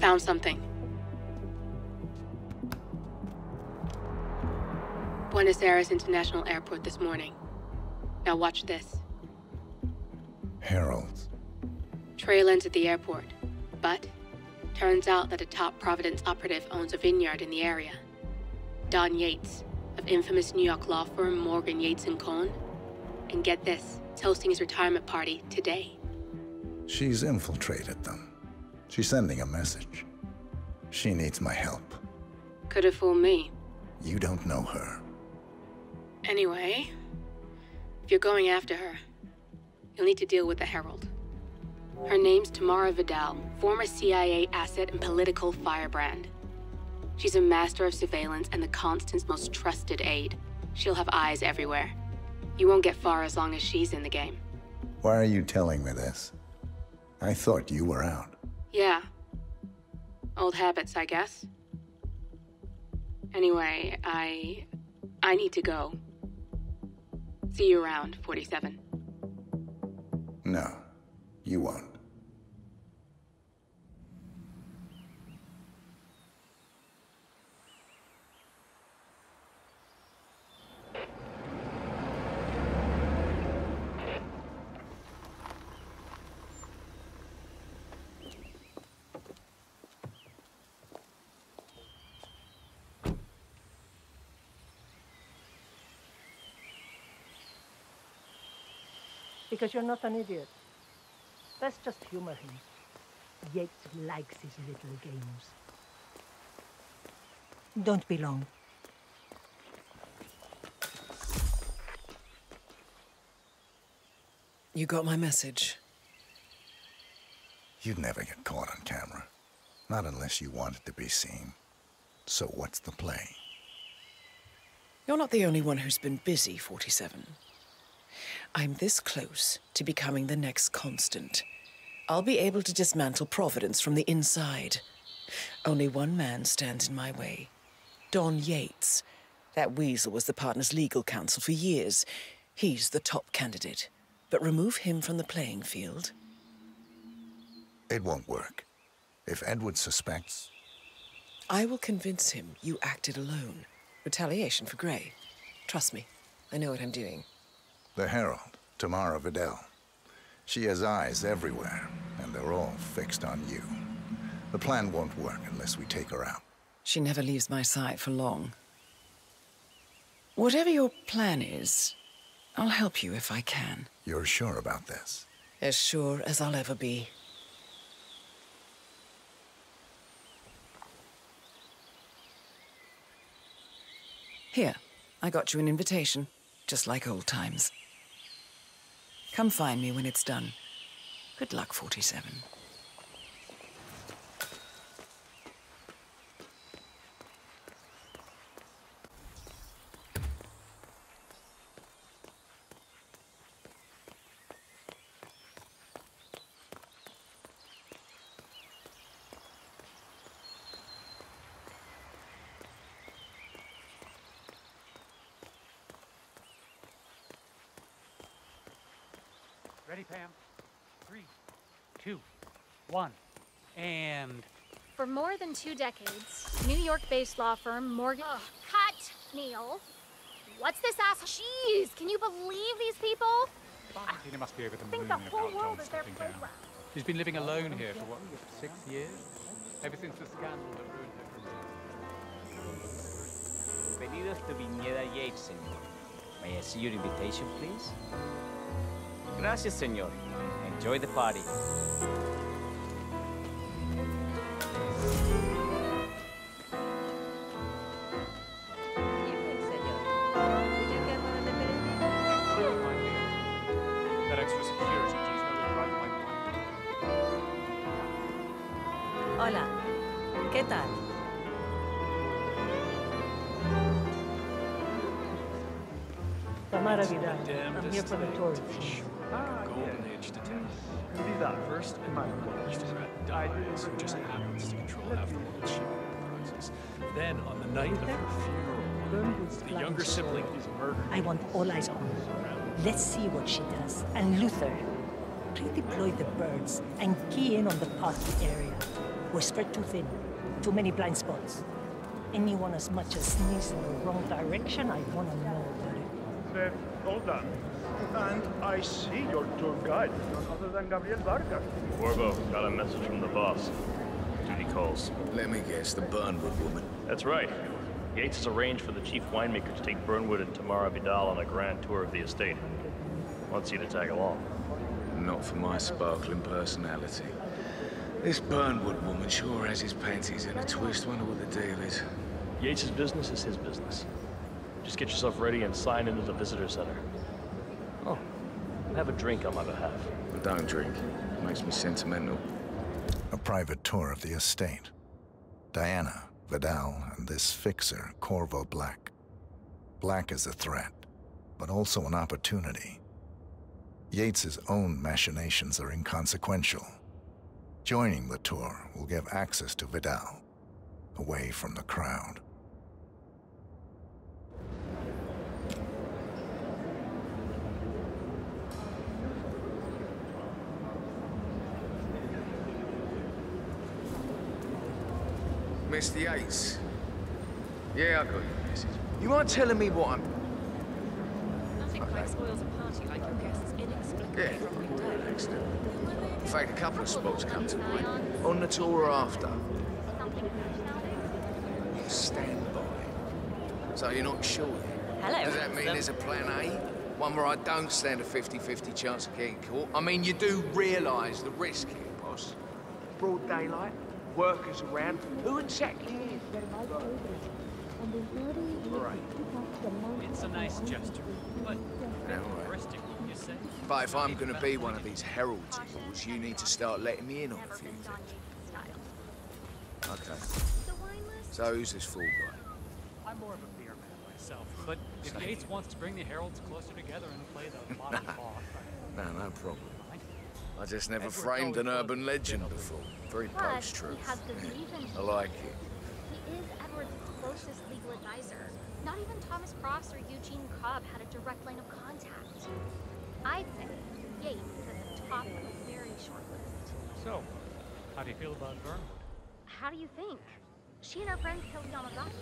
found something. Buenos Aires International Airport this morning. Now watch this. Heralds. Trail ends at the airport, but turns out that a top Providence operative owns a vineyard in the area. Don Yates, of infamous New York law firm Morgan Yates and Cohn. And get this, hosting his retirement party today. She's infiltrated them. She's sending a message. She needs my help. Could have fooled me. You don't know her. Anyway, if you're going after her, you'll need to deal with the Herald. Her name's Tamara Vidal, former CIA asset and political firebrand. She's a master of surveillance and the Constant's most trusted aide. She'll have eyes everywhere. You won't get far as long as she's in the game. Why are you telling me this? I thought you were out. Yeah. Old habits, I guess. Anyway, I... I need to go. See you around, 47. No, you won't. Because you're not an idiot. Let's just humor him. Yates likes his little games. Don't be long. You got my message. You'd never get caught on camera. Not unless you wanted to be seen. So what's the play? You're not the only one who's been busy, 47. I'm this close to becoming the next constant. I'll be able to dismantle Providence from the inside. Only one man stands in my way. Don Yates. That weasel was the partner's legal counsel for years. He's the top candidate. But remove him from the playing field. It won't work. If Edward suspects... I will convince him you acted alone. Retaliation for Grey. Trust me, I know what I'm doing. The Herald, Tamara Vidal. She has eyes everywhere, and they're all fixed on you. The plan won't work unless we take her out. She never leaves my sight for long. Whatever your plan is, I'll help you if I can. You're sure about this? As sure as I'll ever be. Here, I got you an invitation, just like old times. Come find me when it's done. Good luck, 47. Ready, Pam? Three, two, one, and... For more than two decades, New York-based law firm Morgan... Ugh, cut, Neil. What's this ass? Jeez, can you believe these people? Valentina must be over the I think moon the about whole world John is their stepping down. playground. She's been living alone here for, what, six years? Ever since the scandal that ruined her career. Bienvenidos to Viñeda Yates, señor. May I see your invitation, please? Gracias, señor. Enjoy the party. Hola. ¿Qué tal? Tamara Vidal. I'm here for the tourist. golden age detective. Who did that first? In my watched dies who just happens to control half the world's shipping enterprises. Then, on the night of her funeral, the younger sibling is murdered. I want all eyes on her. Let's see what she does. And Luther, redeploy the birds and key in on the party area. We're spread too thin. Too many blind spots. Anyone as much as sneezes in the wrong direction, I want to know about it. Then, all done. And I see your tour guide, none other than Gabriel Vargas. Corvo, got a message from the boss. Duty calls. Let me guess, the Burnwood woman. That's right. Yates has arranged for the chief winemaker to take Burnwood and Tamara Vidal on a grand tour of the estate. Wants you to tag along. Not for my sparkling personality. This Burnwood woman sure has his panties in a twist. Wonder what the deal is. Yates' business is his business. Just get yourself ready and sign into the visitor center. And have a drink on my behalf. I don't drink. It makes me sentimental. A private tour of the estate. Diana, Vidal, and this fixer, Corvo Black. Black is a threat, but also an opportunity. Yates's own machinations are inconsequential. Joining the tour will give access to Vidal, away from the crowd. Mr. Yates. Yeah, I got your message. You aren't telling me what I'm... Nothing quite spoils a party like your guests inexplicably Yeah. dropping dead. Excellent. In fact, a couple of spots come to mind. On the tour or after. Stand by. So you're not sure yet? Hello, Does that mean there's a plan A? One where I don't stand a 50-50 chance of getting caught? I mean, you do realise the risk here, boss. Broad daylight, workers around. Who exactly is? Right. It's a nice gesture, but Yeah, all right. you say? But if I'm going to be one of these herald tours, you need to start letting me in on a few things. Okay. So who's this fool guy? I'm more of a beer man myself, but if Yates wants to bring the heralds closer together and play the modern ball, No, no problem. I just never Edward framed an urban legend before. Very Plus, post-truth. Yeah, I like it. He is Edward's closest legal advisor. Not even Thomas Cross or Eugene Cobb had a direct line of contact. I'd say Yates is at the top of a very short list. So, how do you feel about Burnwood? How do you think? She and her friends killed Yamagata.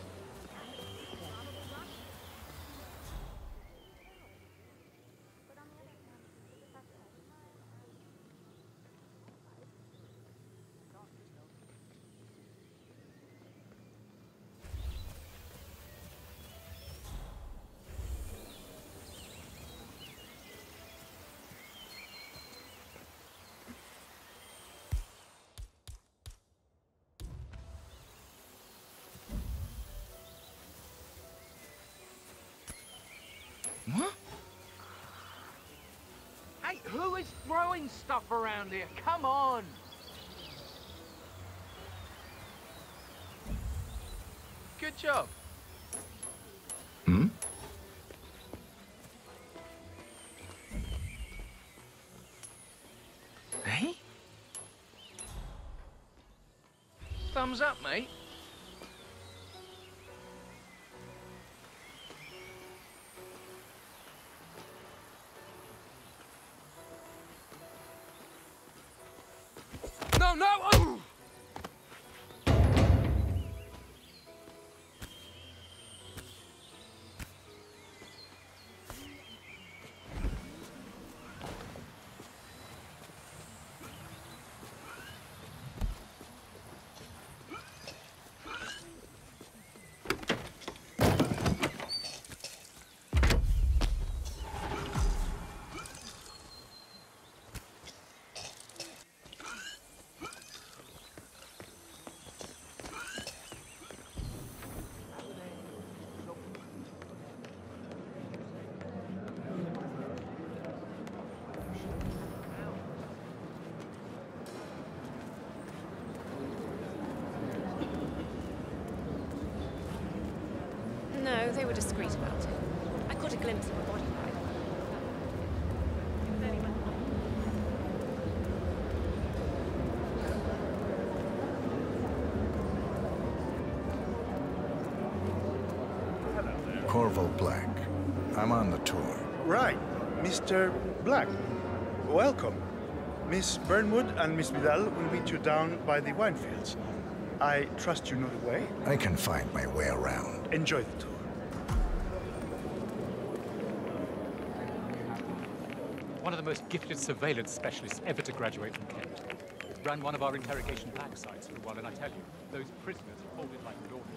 Who is throwing stuff around here? Come on! Good job. Hmm? Hey? Thumbs up, mate. No, no! Oh! They were discreet about it. I caught a glimpse of a body right Corvo Black. I'm on the tour. Right, Mr. Black. Welcome. Miss Burnwood and Miss Vidal will meet you down by the wine fields. I trust you know the way. I can find my way around. Enjoy the tour. One of the most gifted surveillance specialists ever to graduate from Kent. Ran one of our interrogation black sites for a while, and I tell you, those prisoners folded like laundry.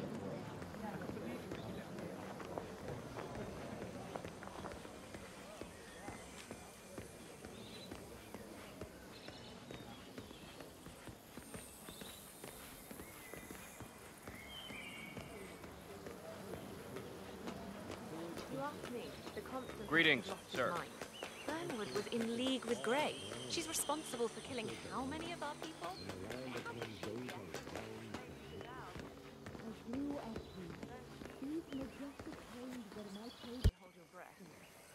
You asked me. The constant Greetings, lost his sir. Mind. Burnwood was in league with Grey. She's responsible for killing how many of our people? Hold.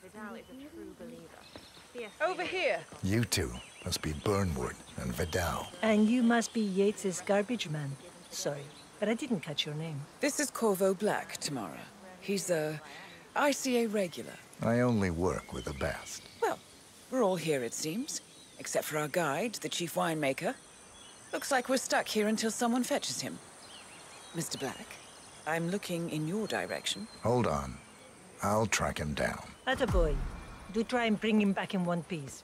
Vidal is a true believer. Over here. You two must be Burnwood and Vidal. And you must be Yates's garbage man. Sorry, but I didn't catch your name. This is Corvo Black, Tamara. He's a ICA regular. I only work with the best. Well, we're all here, it seems. Except for our guide, the chief winemaker. Looks like we're stuck here until someone fetches him. Mr. Black, I'm looking in your direction. Hold on. I'll track him down. Attaboy. Do try and bring him back in one piece.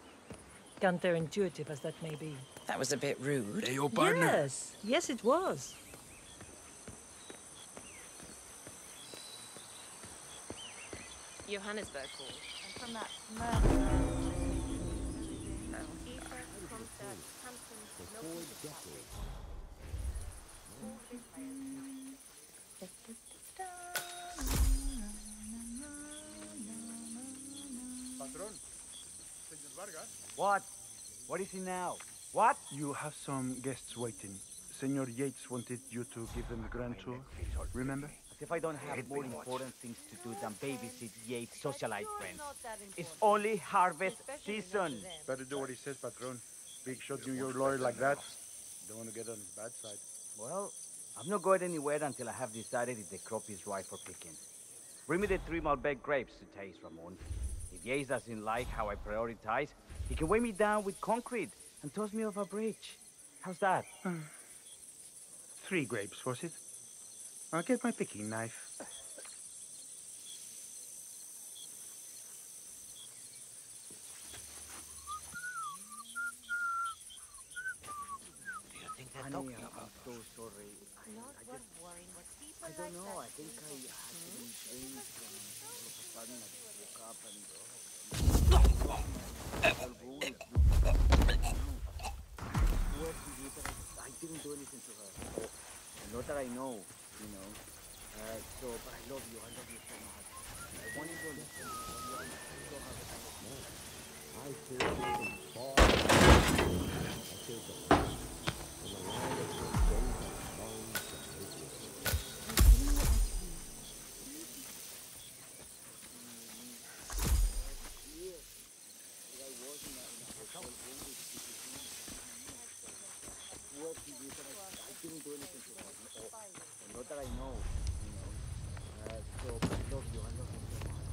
Counterintuitive as that may be. That was a bit rude. your Yes, yes it was. Johannesburg called. And from that Patron, Senor Vargas. What? What is it now? What? You have some guests waiting. Senor Yates wanted you to give them a grand tour. Remember? As if I don't have more important things to do than babysit Yates' socialite friends. It's only harvest season. Better do what he says, Patron. Big shot New York lawyer like that. Don't want to get on his bad side. Well, I'm not going anywhere until I have decided if the crop is right for picking. Bring me the three Malbec grapes to taste, Ramon. If Yates doesn't like how I prioritize, he can weigh me down with concrete and toss me off a bridge. How's that? Three grapes, was it? I'll get my picking knife. Do you think they're talking about? I'm so sorry. I, I just... I don't know. I think I had to be changed and all of a sudden I woke up and... All rules. Swear to you that I, I didn't do anything to her. Not that I know, you know. Uh, so, but I love you. I love you so much. I wanted to understand you. I you feel something far. I feel the in the line of your days and bones that make you Not that I know, you know. Uh, so I love you. I love you so much.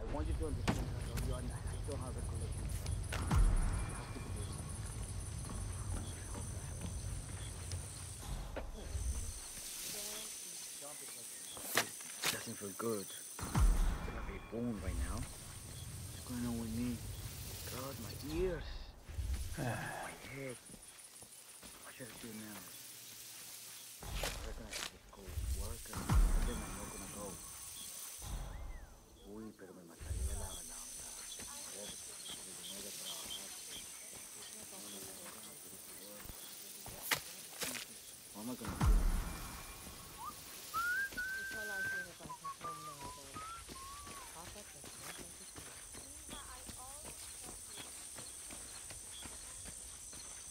I want you to understand I love you, and I don't have a collection. You have to believe me. It doesn't feel good. I feel like a bone right now. What's going on with me? God, my ears. my head. What should I do now? I reckon I should just go work and, and then I'm not gonna go. Uy, pero me mataría la, la, la, joder, el dinero de trabajar. What am I gonna do?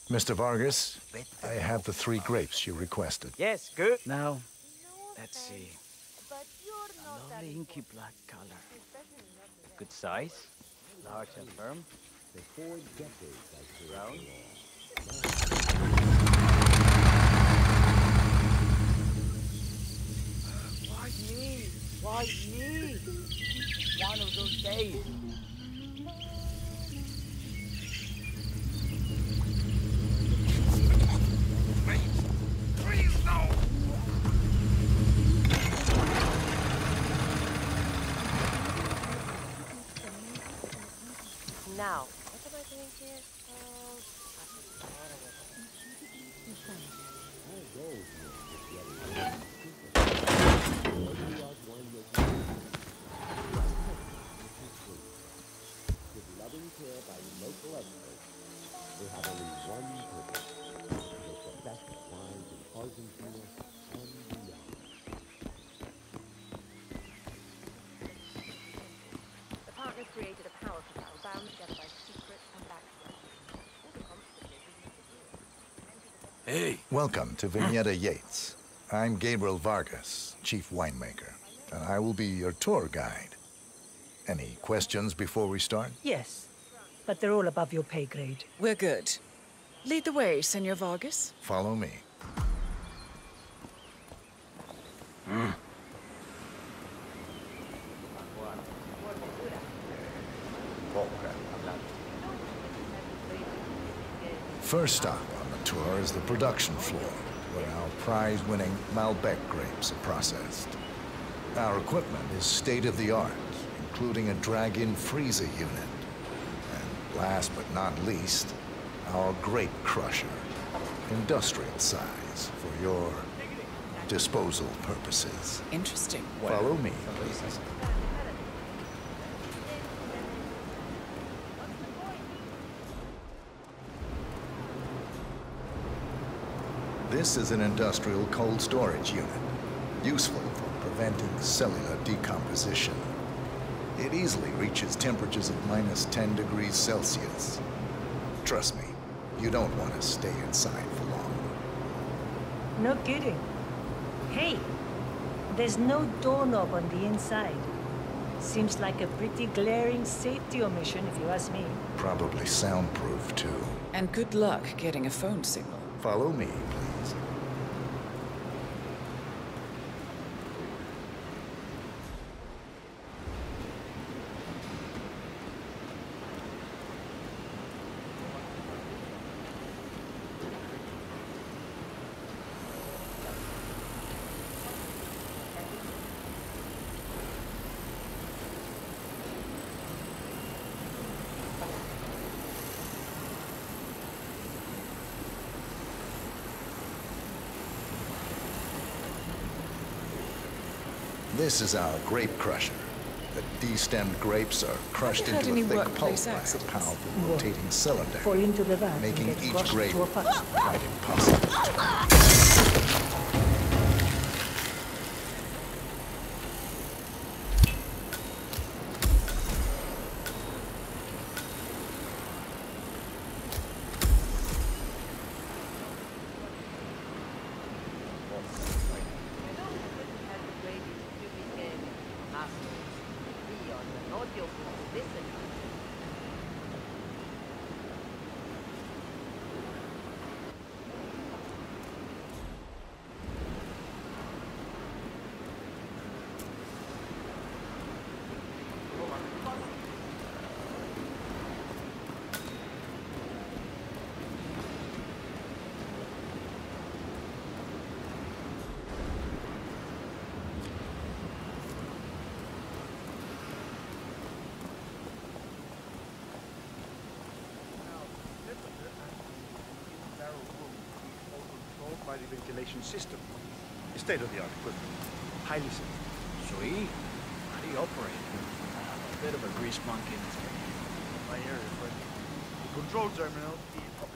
Mr. Vargas, I have the three grapes you requested. Yes, good. Now, let's see. A lovely inky black color. Good size, large and firm. The four decades Round. Why me? Why me? One of those days. Welcome to Viñeta Yates. I'm Gabriel Vargas, chief winemaker, and I will be your tour guide. Any questions before we start? Yes, but they're all above your pay grade. We're good. Lead the way, Senor Vargas. Follow me. Hmm. First stop on the tour is the production floor, where our prize-winning Malbec grapes are processed. Our equipment is state-of-the-art, including a drag-in freezer unit. And last but not least, our grape crusher, industrial size for your disposal purposes. Interesting. Follow me, please. This is an industrial cold storage unit, useful for preventing cellular decomposition. It easily reaches temperatures of minus 10 degrees Celsius. Trust me, you don't want to stay inside for long. No kidding. Hey, there's no doorknob on the inside. Seems like a pretty glaring safety omission, if you ask me. Probably soundproof, too. And good luck getting a phone signal. Follow me, please. This is our grape crusher. The destemmed grapes are crushed into a thick pulp by a powerful rotating cylinder, Fall into the vat making each grape quite impossible. Controlled by the ventilation system. State-of-the-art equipment. Highly safe. Sweet. How do you operate? I'm a bit of a grease monkey in this game. My area, but the control terminal is up.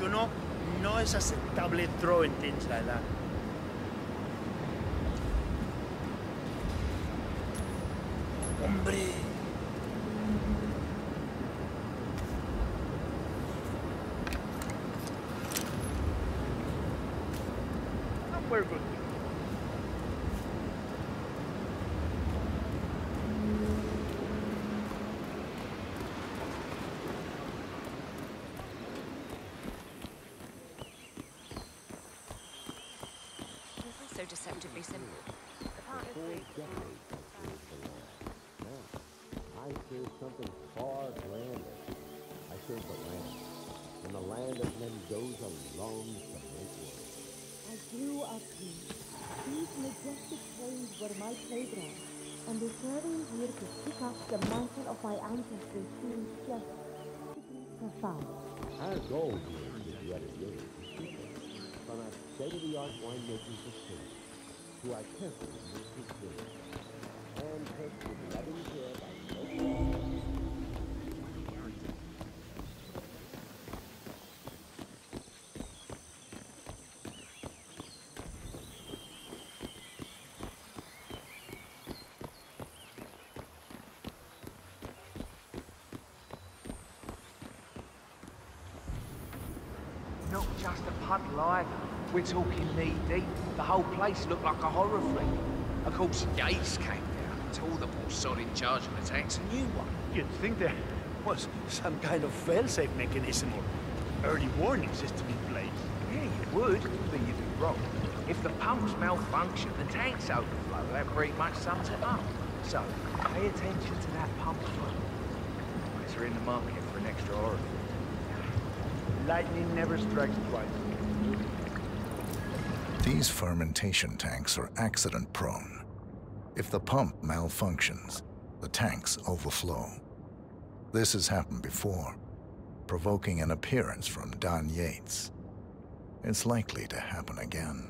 You know, no es aceptable throwing things like that. Hombre. Ah, We're good. This is so deceptively simple. I serve something far grander. I serve the land. And the land of Mendoza longs to make war. I grew up here. These majestic plains were my playground. And returning here to pick up the mantle of my ancestors seems just profound. Our goal here is yet again from our state-of-the-art winemaking facility to our carefully nurtured vineyard, and with loving care by just a puddle either. We're talking knee deep. The whole place looked like a horror flick. Of course, Yates came down and told the poor sod in charge of the tanks a new one. You'd think there was some kind of fail-safe mechanism or early warning system in place. Yeah, you would, but you'd be wrong. If the pumps malfunction, the tanks overflow, that pretty much sums it up. So, pay attention to that pump flow. Unless you're in the market for an extra orifice. Lightning never strikes twice. These fermentation tanks are accident prone. If the pump malfunctions, the tanks overflow. This has happened before, provoking an appearance from Don Yates. It's likely to happen again.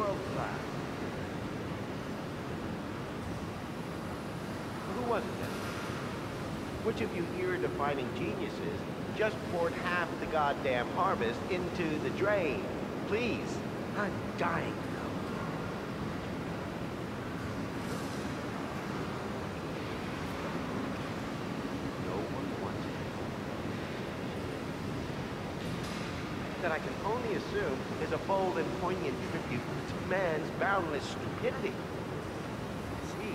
world class. Who was it then? Which of you ear-defining geniuses just poured half the goddamn harvest into the drain? Please. I'm dying to know. No one wants it. That I can only assume is a bold and poignant tribute to man's boundless stupidity. See?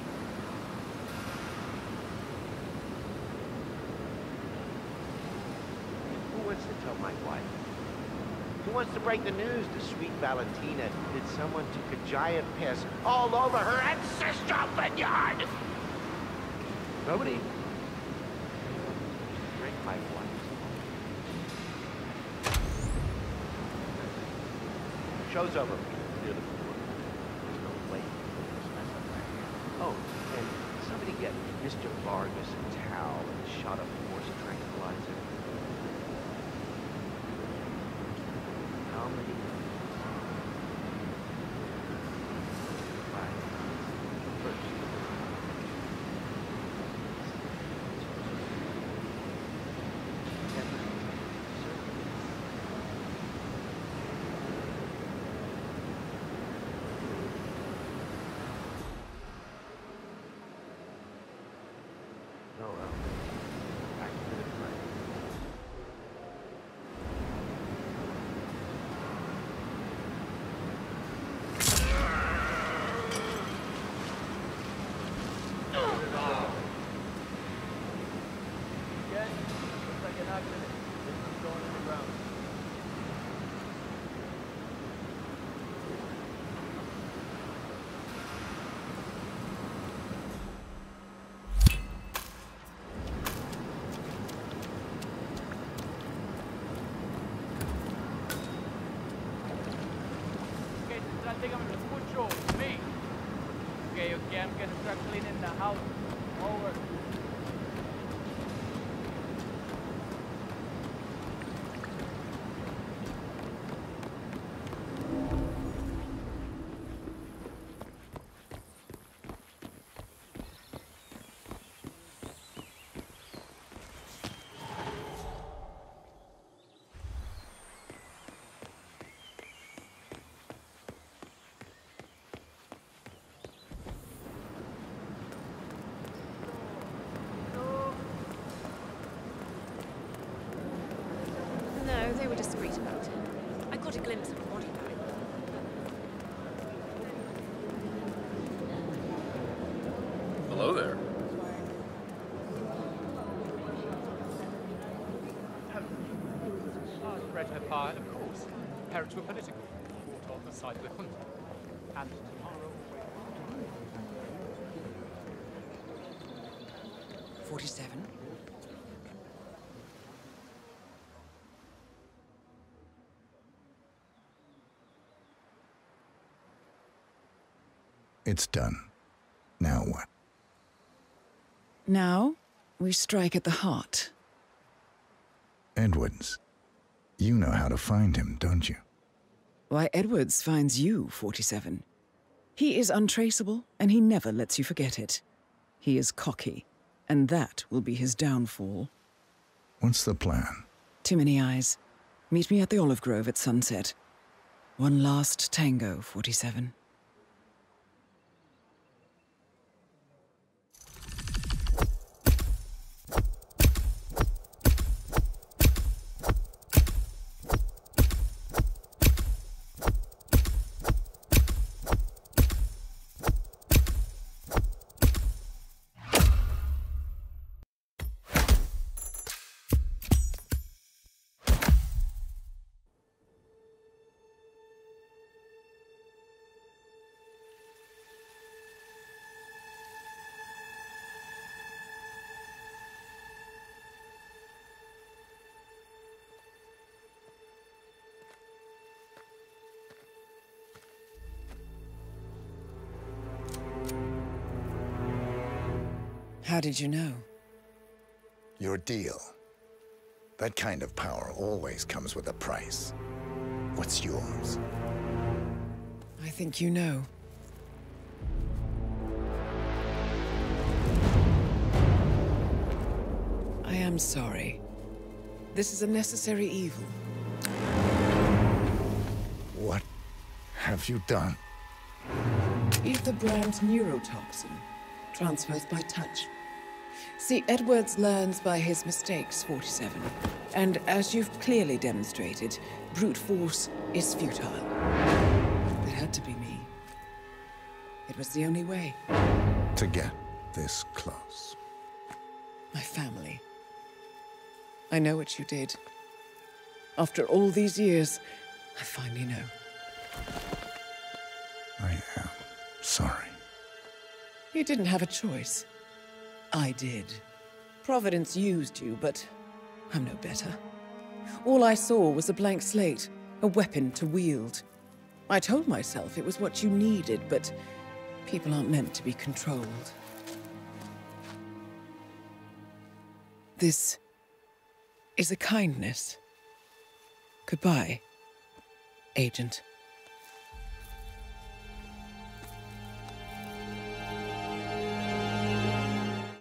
Who wants to tell my wife? Who wants to break the news to sweet Valentina that someone took a giant piss all over her ancestral vineyard? Nobody? Show's over. Glimpse of a body bag. Hello there. Ah, Red Pie, of course. Parents were political. Fought on the side of the junta. And tomorrow... 47. It's done. Now what? Now, we strike at the heart. Edwards. You know how to find him, don't you? Why, Edwards finds you, 47. He is untraceable, and he never lets you forget it. He is cocky, and that will be his downfall. What's the plan? Too many eyes. Meet me at the Olive Grove at sunset. One last tango, 47. How did you know? Your deal. That kind of power always comes with a price. What's yours? I think you know. I am sorry. This is a necessary evil. What have you done? Ether brand neurotoxin transfers by touch. See, Edwards learns by his mistakes, 47. And as you've clearly demonstrated, brute force is futile. It had to be me. It was the only way. To get this close. My family. I know what you did. After all these years, I finally know. I am sorry. You didn't have a choice. I did. Providence used you, but I'm no better. All I saw was a blank slate, a weapon to wield. I told myself it was what you needed, but people aren't meant to be controlled. This is a kindness. Goodbye, Agent.